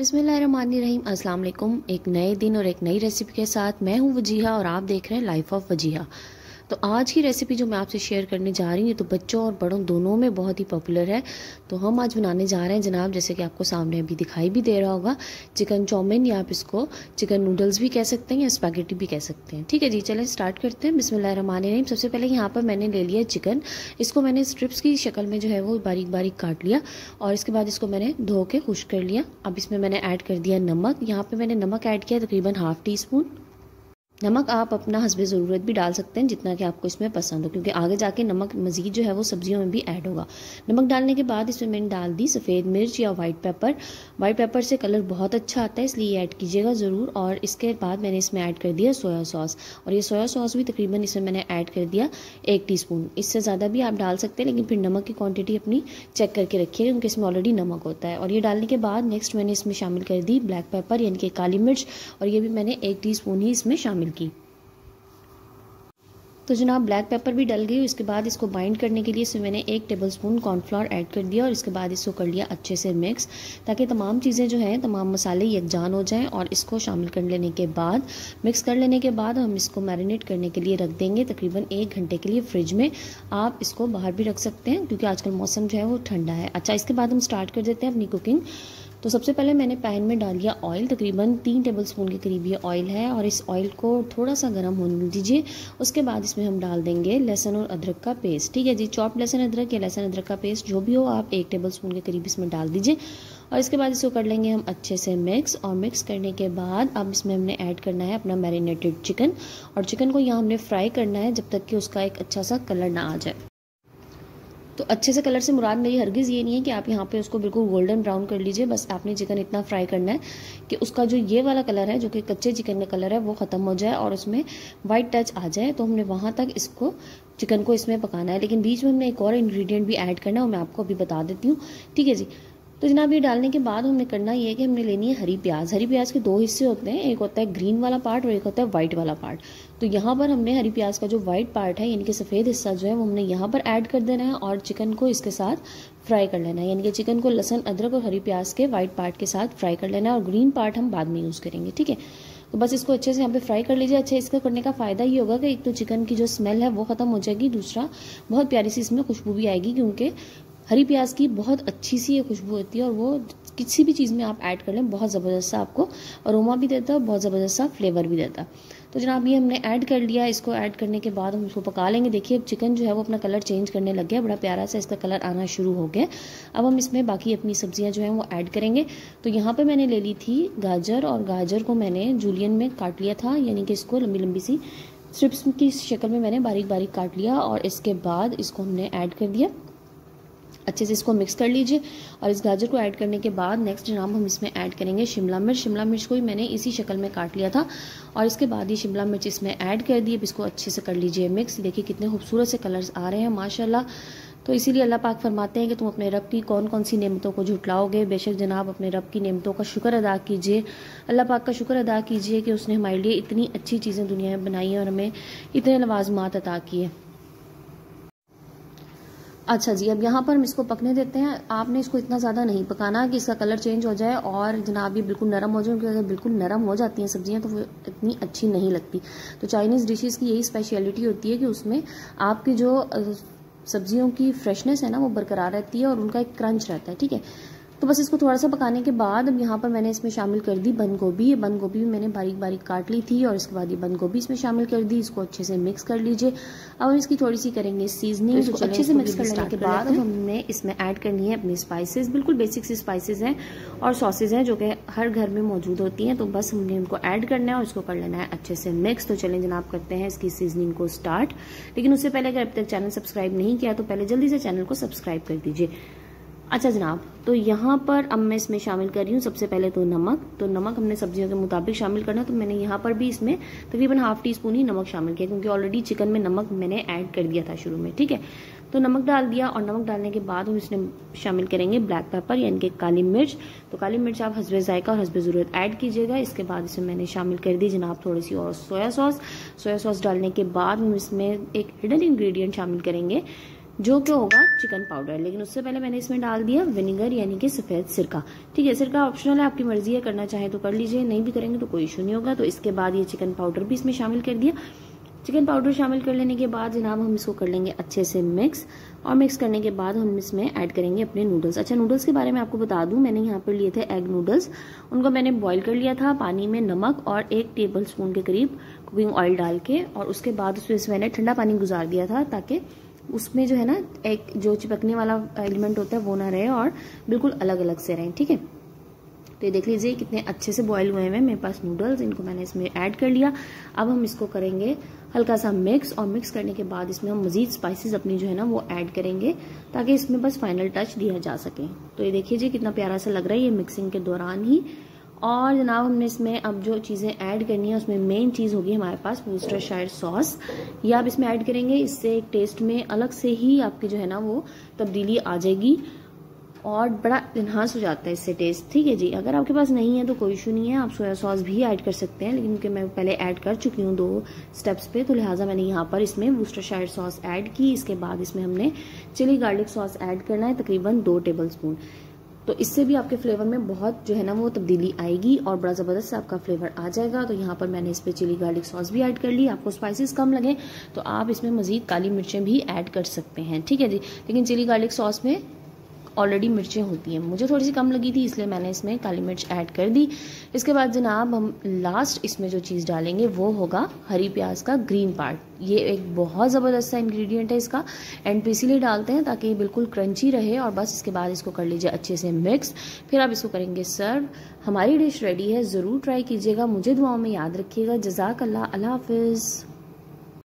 बिसमीम अस्सलाम वालेकुम। एक नए दिन और एक नई रेसिपी के साथ मैं हूँ वजीहा और आप देख रहे हैं लाइफ ऑफ़ वजीहा तो आज की रेसिपी जो मैं आपसे शेयर करने जा रही हूँ तो बच्चों और बड़ों दोनों में बहुत ही पॉपुलर है। तो हम आज बनाने जा रहे हैं जनाब, जैसे कि आपको सामने अभी दिखाई भी दे रहा होगा चिकन चाउमिन या आप इसको चिकन नूडल्स भी कह सकते हैं या स्पैगेटी भी कह सकते हैं। ठीक है जी, चलें स्टार्ट करते हैं। बिस्मिल्लाह सबसे पहले यहाँ पर मैंने ले लिया चिकन इसको मैंने स्ट्रिप्स की शक्ल में जो है वो बारीक बारीक काट लिया और इसके बाद इसको मैंने धो के खुश कर लिया। अब इसमें मैंने ऐड कर दिया नमक। यहाँ पर मैंने नमक ऐड किया तकरीबन हाफ़ टी स्पून नमक आप अपना हसब ज़रूरत भी डाल सकते हैं जितना कि आपको इसमें पसंद हो, क्योंकि आगे जाके नमक मज़ीद जो है वो सब्जियों में भी ऐड होगा। नमक डालने के बाद इसमें मैंने डाल दी सफ़ेद मिर्च या वाइट पेपर वाइट पेपर से कलर बहुत अच्छा आता है, इसलिए ऐड कीजिएगा ज़रूर, और इसके बाद मैंने इसमें ऐड कर दिया सोया सॉस और ये सोया सॉस भी तकरीबन इसमें मैंने ऐड कर दिया एक टी इससे ज़्यादा भी आप डाल सकते हैं, लेकिन फिर नमक की क्वान्टिटी अपनी चेक करके रखिएगा क्योंकि इसमें ऑलरेडी नमक होता है। और ये डालने के बाद नेक्स्ट मैंने इसमें शामिल कर दी ब्लैक पेपर यानी कि काली मिर्च, और ये भी मैंने एक टी ही इसमें शामिल की। तो जनाब ब्लैक पेपर भी डल गई, उसके बाद इसको बाइंड करने के लिए इसमें मैंने एक टेबल स्पून कॉर्नफ्लावर ऐड कर दिया और इसके बाद इसको कर लिया अच्छे से मिक्स ताकि तमाम चीज़ें जो हैं, तमाम मसाले यकजान हो जाएँ और इसको शामिल कर लेने के बाद मिक्स कर लेने के बाद हम इसको मैरिनेट करने के लिए रख देंगे तकरीबन एक घंटे के लिए फ्रिज में। आप इसको बाहर भी रख सकते हैं, क्योंकि आजकल मौसम जो है वो ठंडा है। अच्छा इसके बाद हम स्टार्ट कर देते हैं अपनी कुकिंग तो सबसे पहले मैंने पैन में डाल दिया ऑयल तकरीबन तीन टेबल स्पून के करीब ये ऑयल है और इस ऑयल को थोड़ा सा गर्म होने दीजिए। उसके बाद इसमें हम डाल देंगे लहसन और अदरक का पेस्ट ठीक है जी? चॉप लहसुन, अदरक या लहसन, अदरक का पेस्ट जो भी हो आप एक टेबल स्पून के करीब इसमें डाल दीजिए। और इसके बाद इसको कर लेंगे हम अच्छे से मिक्स और मिक्स करने के बाद अब इसमें हमने ऐड करना है अपना मैरिनेटेड चिकन और चिकन को यहाँ हमने फ्राई करना है जब तक कि उसका एक अच्छा सा कलर ना आ जाए। तो अच्छे से कलर से मुराद मेरी हरगिज़ ये नहीं है कि आप यहाँ पे उसको बिल्कुल गोल्डन ब्राउन कर लीजिए, बस आपने चिकन इतना फ्राई करना है कि उसका जो ये वाला कलर है, जो कि कच्चे चिकन का कलर है, वो ख़त्म हो जाए और उसमें वाइट टच आ जाए तो हमने वहाँ तक इसको चिकन को इसमें पकाना है। लेकिन बीच में हमने एक और इन्ग्रीडियंट भी ऐड करना है और मैं आपको अभी बता देती हूँ। ठीक है जी? तो जनाब, ये डालने के बाद हमने करना ये है कि हमने लेनी है हरी प्याज। हरी प्याज के दो हिस्से होते हैं, एक होता है ग्रीन वाला पार्ट और एक होता है वाइट वाला पार्ट तो यहाँ पर हमने हरी प्याज का जो वाइट पार्ट है, यानी कि सफ़ेद हिस्सा जो है, वो हमने यहाँ पर ऐड कर देना है और चिकन को इसके साथ फ्राई कर लेना है। यानी कि चिकन को लहसन, अदरक और हरी प्याज के वाइट पार्ट के साथ फ्राई कर लेना है और ग्रीन पार्ट हम बाद में यूज़ करेंगे, ठीक है? तो बस इसको अच्छे से यहाँ पे फ्राई कर लीजिए। अच्छे इसका करने का फ़ायदा ये होगा कि एक तो चिकन की जो स्मेल है, वो ख़त्म हो जाएगी। दूसरा, बहुत प्यारी सी इसमें खुशबू भी आएगी क्योंकि हरी प्याज की बहुत अच्छी सी ये खुशबू होती है और वो किसी भी चीज़ में आप ऐड कर लें, बहुत ज़बरदस्त सा आपको अरोमा भी देता है और बहुत ज़बरदस्त सा फ्लेवर भी देता है। तो जनाब ये हमने ऐड कर लिया, इसको ऐड करने के बाद हम इसको पका लेंगे। देखिए, अब चिकन जो है वो अपना कलर चेंज करने लग गया, बड़ा प्यारा सा इसका कलर आना शुरू हो गया। अब हम इसमें बाकी अपनी सब्ज़ियाँ जो हैं वो ऐड करेंगे। तो यहाँ पर मैंने ले ली थी गाजर, और गाजर को मैंने जूलियन में काट लिया था, यानी कि इसको लंबी लंबी सी स्ट्रिप्स की शक्ल में मैंने बारीक बारीक काट लिया, और इसके बाद इसको हमने ऐड कर दिया। अच्छे से इसको मिक्स कर लीजिए और इस गाजर को ऐड करने के बाद नेक्स्ट जनाब हम इसमें ऐड करेंगे शिमला मिर्च। शिमला मिर्च को भी मैंने इसी शक्ल में काट लिया था और इसके बाद ये शिमला मिर्च इसमें ऐड कर दी। अब इसको अच्छे से कर लीजिए मिक्स देखिए कितने खूबसूरत से कलर्स आ रहे हैं, माशाल्लाह। तो इसीलिए अल्लाह पाक फरमाते हैं कि तुम अपने रब की कौन कौन सी नेमतों को झुटलाओगे बेशक जनाब, अपने रब की नेमतों का शुक्र अदा कीजिए। अल्लाह पाक का शुक्र अदा कीजिए कि उसने हमारे लिए इतनी अच्छी चीज़ें दुनिया में बनाई हैं और हमें इतने लवाजमात अदा किए। अच्छा जी, अब यहाँ पर हम इसको पकने देते हैं। आपने इसको इतना ज़्यादा नहीं पकाना कि इसका कलर चेंज हो जाए और जनाब ये बिल्कुल नरम हो जाए, क्योंकि अगर बिल्कुल नरम हो जाती हैं सब्ज़ियाँ तो वो इतनी अच्छी नहीं लगती। तो चाइनीज़ डिशेज़ की यही स्पेशलिटी होती है कि उसमें आपकी जो सब्जियों की फ्रेशनेस है ना, वो बरकरार रहती है और उनका एक क्रंच रहता है, ठीक है? तो बस इसको थोड़ा सा पकाने के बाद अब यहाँ पर मैंने इसमें शामिल कर दी बंद गोभी। ये बंद गोभी भी मैंने बारीक बारीक काट ली थी और इसके बाद ये बंद गोभी इसमें शामिल कर दी। इसको अच्छे से मिक्स कर लीजिए। अब इसकी थोड़ी सी करेंगे सीजनिंग तो अच्छे से मिक्स करने के बाद अब हमने इसमें ऐड करनी है अपनी स्पाइसेस बिल्कुल बेसिक सी स्पाइसेस हैं और सॉसेज हैं जो कि हर घर में मौजूद होती हैं। तो बस हमने उनको ऐड करना है और इसको कर लेना है अच्छे से मिक्स तो चलें जनाब करते हैं इसकी सीजनिंग को स्टार्ट लेकिन उससे पहले अगर अब तक चैनल सब्सक्राइब नहीं किया तो पहले जल्दी से चैनल को सब्सक्राइब कर दीजिए। अच्छा जनाब तो यहाँ पर अब मैं इसमें शामिल कर रही हूँ। सबसे पहले तो नमक। तो नमक हमने सब्जियों के मुताबिक शामिल करना तो मैंने यहाँ पर भी इसमें तकरीबन हाफ़ टी स्पून ही नमक शामिल किया, क्योंकि ऑलरेडी चिकन में नमक मैंने ऐड कर दिया था शुरू में, ठीक है? तो नमक डाल दिया, और नमक डालने के बाद हम इसमें शामिल करेंगे ब्लैक पेपर यानी कि काली मिर्च। तो काली मिर्च आप हसबे जायका और हसबे ज़रूरत ऐड कीजिएगा। इसके बाद इसमें मैंने शामिल कर दी जनाब थोड़ी सी और सोया सॉस। सोया सॉस डालने के बाद हम इसमें एक हिडन इंग्रेडिएंट शामिल करेंगे। जो कि होगा चिकन पाउडर लेकिन उससे पहले मैंने इसमें डाल दिया विनेगर यानी कि सफ़ेद सिरका. ठीक है, सिरका ऑप्शनल है, आपकी मर्ज़ी है, करना चाहे तो कर लीजिए, नहीं भी करेंगे तो कोई इशू नहीं होगा. तो इसके बाद ये चिकन पाउडर भी इसमें शामिल कर दिया. चिकन पाउडर शामिल कर लेने के बाद जनाब हम इसको कर लेंगे अच्छे से मिक्स और मिक्स करने के बाद हम इसमें ऐड करेंगे अपने नूडल्स अच्छा नूडल्स के बारे में आपको बता दूँ, मैंने यहाँ पर लिए थे एग नूडल्स उनको मैंने बॉईल कर लिया था पानी में नमक और एक टेबल स्पून के करीब कुकिंग ऑयल डाल के. और उसके बाद उसमें मैंने ठंडा पानी गुजार दिया था ताकि उसमें जो है ना, एक जो चिपकने वाला एलिमेंट होता है वो ना रहे और बिल्कुल अलग अलग से रहें, ठीक है? तो ये देख लीजिए कितने अच्छे से बॉयल हुए हैं मेरे पास नूडल्स इनको मैंने इसमें ऐड कर लिया। अब हम इसको करेंगे हल्का सा मिक्स और मिक्स करने के बाद इसमें हम मजीद स्पाइसेस अपनी जो है ना, वो ऐड करेंगे ताकि इसमें बस फाइनल टच दिया जा सके। तो ये देखिए जी, कितना प्यारा सा लग रहा है ये मिक्सिंग के दौरान ही। और जनाब हमने इसमें अब जो चीज़ें ऐड करनी है, उसमें मेन चीज़ होगी हमारे पास बूस्टर शायर सॉस ये आप इसमें ऐड करेंगे, इससे एक टेस्ट में अलग से ही आपकी जो है ना वो तब्दीली आ जाएगी और बड़ा इन्हांस हो जाता है इससे टेस्ट ठीक है जी? अगर आपके पास नहीं है तो कोई इशू नहीं है, आप सोया सॉस भी ऐड कर सकते हैं, लेकिन मैं पहले ऐड कर चुकी हूँ दो स्टेप्स पे तो लिहाजा मैंने यहाँ पर इसमें बूस्टर शायर सॉस ऐड की, इसके बाद इसमें हमने चिली गार्लिक सॉस ऐड करना है, तकरीबन दो टेबल स्पून तो इससे भी आपके फ्लेवर में बहुत जो है ना वो तब्दीली आएगी और बड़ा ज़बरदस्त आपका फ्लेवर आ जाएगा। तो यहाँ पर मैंने इस पर चिली गार्लिक सॉस भी ऐड कर ली। आपको स्पाइसेस कम लगे तो आप इसमें मजीद काली मिर्चें भी ऐड कर सकते हैं। ठीक है जी? लेकिन चिली गार्लिक सॉस में ऑलरेडी मिर्चें होती हैं। मुझे थोड़ी सी कम लगी थी, इसलिए मैंने इसमें काली मिर्च ऐड कर दी। इसके बाद जनाब, हम लास्ट इसमें जो चीज़ डालेंगे, वो होगा हरी प्याज का ग्रीन पार्ट ये एक बहुत ज़बरदस्त सा इंग्रेडिएंट है इसका। एंड पे इसीलिए डालते हैं ताकि ये बिल्कुल क्रंची रहे और बस इसके बाद इसको कर लीजिए अच्छे से मिक्स फिर आप इसको करेंगे सर्व हमारी डिश रेडी है, ज़रूर ट्राई कीजिएगा। मुझे दुआओं में याद रखिएगा। जजाक अल्लाह अल्लाह हाफिज़।